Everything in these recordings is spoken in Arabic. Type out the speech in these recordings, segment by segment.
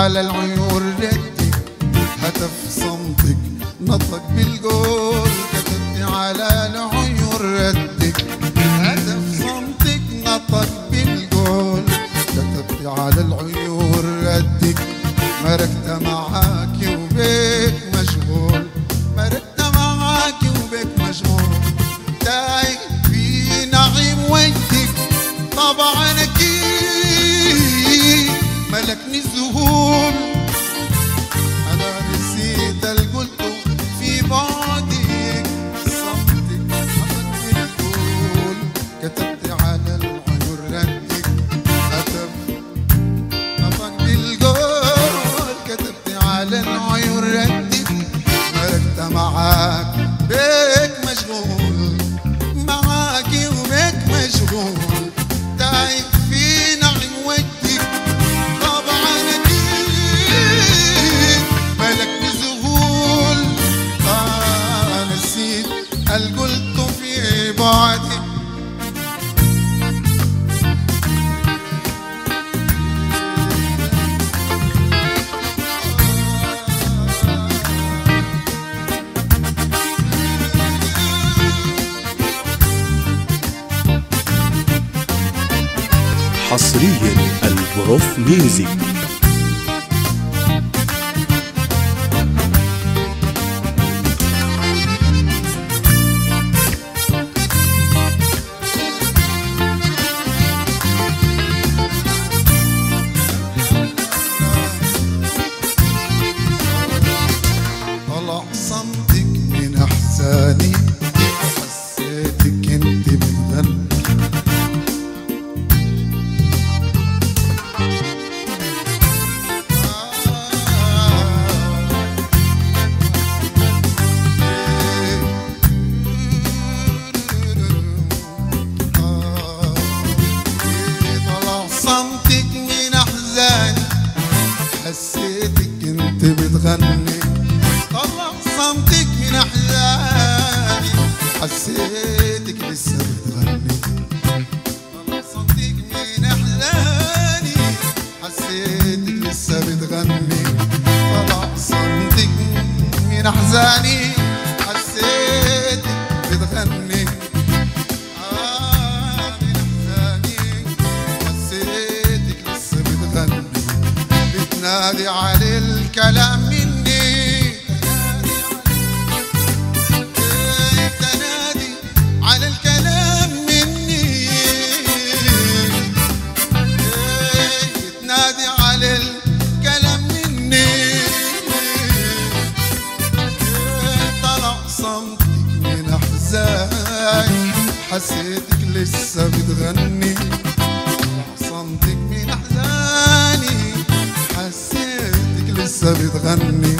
على العيون ردي هتف صمتك نطق بالجول. حصريا البروف ميوزك طلع صمتك من احساني تنادي على الكلام مني. تنادي على الكلام مني. تنادي على الكلام مني. طلع صمتك من أحزاني. حسيتك لسه بتغني. لسه بتغني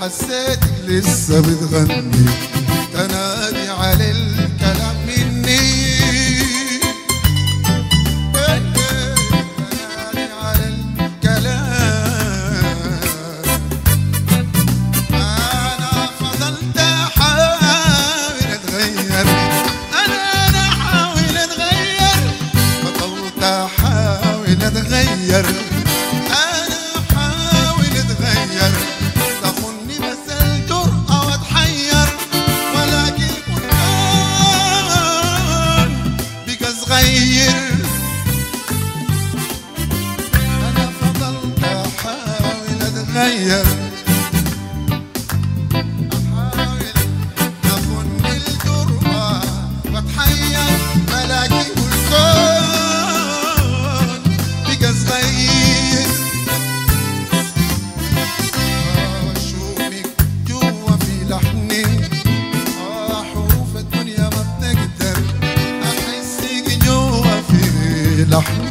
حسيتك لسه بتغني. 啊。